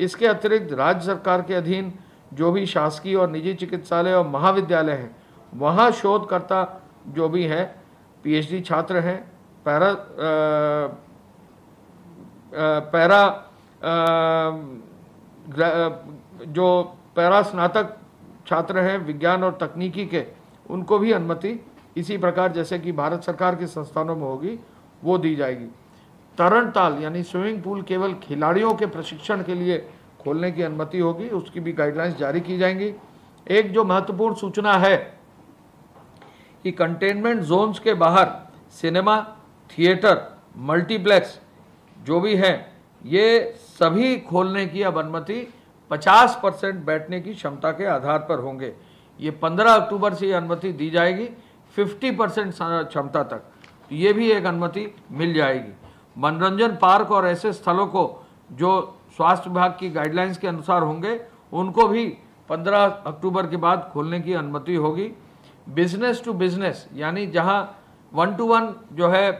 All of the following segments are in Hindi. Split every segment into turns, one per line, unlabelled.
इसके अतिरिक्त राज्य सरकार के अधीन जो भी शासकीय और निजी चिकित्सालय और महाविद्यालय हैं, वहाँ शोधकर्ता जो भी हैं, पीएचडी छात्र हैं, पैरा पैरा जो पैरा स्नातक छात्र हैं, विज्ञान और तकनीकी के, उनको भी अनुमति इसी प्रकार जैसे कि भारत सरकार के संस्थानों में होगी, वो दी जाएगी। तरण ताल यानी स्विमिंग पूल केवल खिलाड़ियों के प्रशिक्षण के लिए खोलने की अनुमति होगी, उसकी भी गाइडलाइंस जारी की जाएँगी। एक जो महत्वपूर्ण सूचना है कि कंटेनमेंट जोन्स के बाहर सिनेमा थिएटर मल्टीप्लेक्स जो भी हैं, ये सभी खोलने की अब अनुमति 50 परसेंट बैठने की क्षमता के आधार पर होंगे। ये 15 अक्टूबर से ये अनुमति दी जाएगी 50 परसेंट क्षमता तक। तो ये भी एक अनुमति मिल जाएगी। मनोरंजन पार्क और ऐसे स्थलों को जो स्वास्थ्य विभाग की गाइडलाइंस के अनुसार होंगे, उनको भी 15 अक्टूबर के बाद खोलने की अनुमति होगी। बिज़नेस टू बिज़नेस यानी जहाँ वन टू वन जो है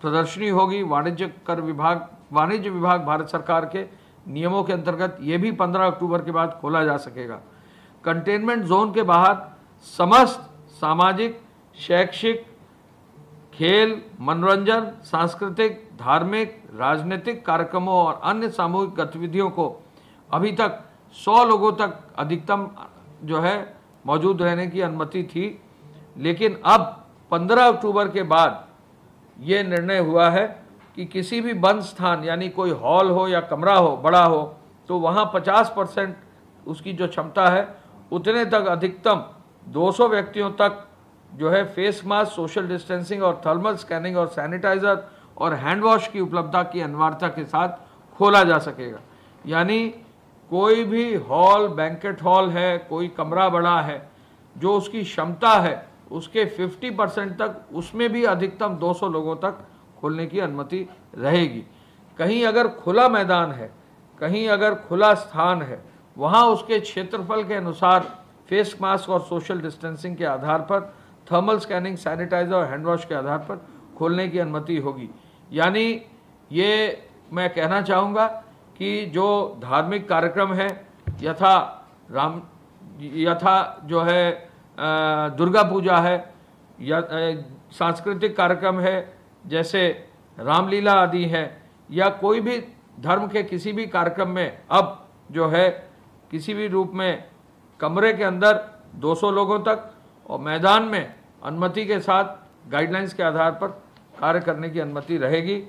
प्रदर्शनी होगी, वाणिज्य कर विभाग, वाणिज्य विभाग भारत सरकार के नियमों के अंतर्गत ये भी 15 अक्टूबर के बाद खोला जा सकेगा। कंटेनमेंट जोन के बाहर समस्त सामाजिक, शैक्षिक खेल, मनोरंजन, सांस्कृतिक, धार्मिक, राजनीतिक कार्यक्रमों और अन्य सामूहिक गतिविधियों को अभी तक 100 लोगों तक अधिकतम जो है मौजूद रहने की अनुमति थी। लेकिन अब 15 अक्टूबर के बाद ये निर्णय हुआ है कि किसी भी बंद स्थान, यानी कोई हॉल हो या कमरा हो, बड़ा हो तो वहाँ 50 परसेंट उसकी जो क्षमता है, उतने तक अधिकतम 200 व्यक्तियों तक जो है फेस मास्क सोशल डिस्टेंसिंग और थर्मल स्कैनिंग और सैनिटाइजर और हैंड वॉश की उपलब्धता की अनिवार्यता के साथ खोला जा सकेगा। यानी कोई भी हॉल बैंकेट हॉल है, कोई कमरा बड़ा है, जो उसकी क्षमता है, उसके 50 परसेंट तक, उसमें भी अधिकतम 200 लोगों तक खोलने की अनुमति रहेगी। कहीं अगर खुला मैदान है, कहीं अगर खुला स्थान है, वहाँ उसके क्षेत्रफल के अनुसार फेस मास्क और सोशल डिस्टेंसिंग के आधार पर थर्मल स्कैनिंग, सैनिटाइजर और हैंड वॉश के आधार पर खोलने की अनुमति होगी। यानी ये मैं कहना चाहूँगा कि जो धार्मिक कार्यक्रम है, यथा राम, यथा जो है दुर्गा पूजा है, या सांस्कृतिक कार्यक्रम है, जैसे रामलीला आदि है, या कोई भी धर्म के किसी भी कार्यक्रम में अब जो है, किसी भी रूप में कमरे के अंदर 200 लोगों तक और मैदान में अनुमति के साथ गाइडलाइंस के आधार पर कार्य करने की अनुमति रहेगी।